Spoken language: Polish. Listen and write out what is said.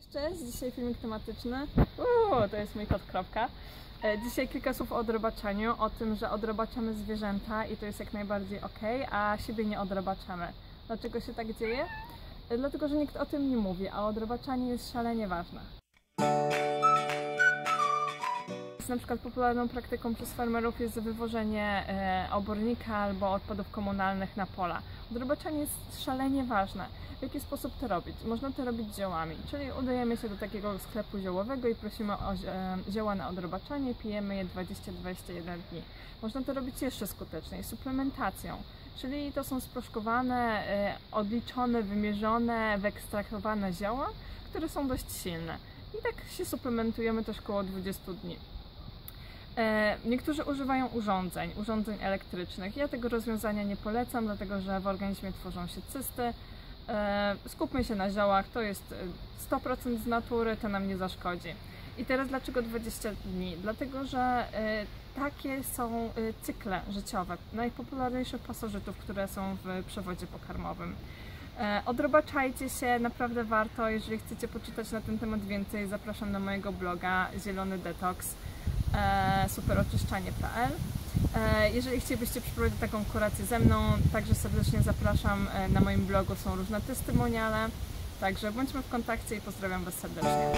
Cześć, cześć! Dzisiaj filmik tematyczny. Uuu, to jest mój kot Kropka. E, Dzisiaj kilka słów o odrobaczaniu, o tym, że odrobaczamy zwierzęta i to jest jak najbardziej ok, a siebie nie odrobaczamy. Dlaczego się tak dzieje? E, Dlatego, że nikt o tym nie mówi, a odrobaczanie jest szalenie ważne. Na przykład popularną praktyką przez farmerów jest wywożenie e, obornika albo odpadów komunalnych na pola. Odrobaczanie jest szalenie ważne. W jaki sposób to robić? Można to robić ziołami, czyli udajemy się do takiego sklepu ziołowego i prosimy o e, zioła na odrobaczanie, pijemy je 20-21 dni. Można to robić jeszcze skuteczniej, suplementacją, czyli to są sproszkowane, e, odliczone, wymierzone, wyekstrahowane zioła, które są dość silne. I tak się suplementujemy też około 20 dni. E, Niektórzy używają urządzeń, urządzeń elektrycznych. Ja tego rozwiązania nie polecam, dlatego że w organizmie tworzą się cysty. E, Skupmy się na ziołach, to jest e, 100% z natury, to nam nie zaszkodzi. I teraz dlaczego 20 dni? Dlatego, że e, takie są e, cykle życiowe najpopularniejszych pasożytów, które są w przewodzie pokarmowym. E, Odrobaczajcie się, naprawdę warto. Jeżeli chcecie poczytać na ten temat więcej, zapraszam na mojego bloga Zielony Detoks e, superoczyszczanie.pl. E, Jeżeli chcielibyście przeprowadzić taką kurację ze mną, także serdecznie zapraszam. E, Na moim blogu są różne testymoniale, także bądźmy w kontakcie i pozdrawiam Was serdecznie.